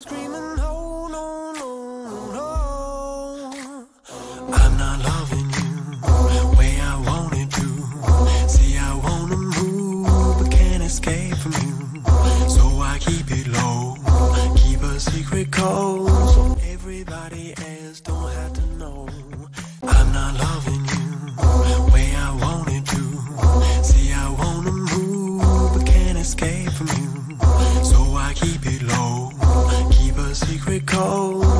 Screaming, no, no, no, no. I'm not loving you the way I wanted to. See, I wanna move, but can't escape from you. So I keep it low, keep a secret code, so everybody else don't have to know. I'm not loving you the way I wanted to. See, I wanna move, but can't escape from you. So I keep it low, cold.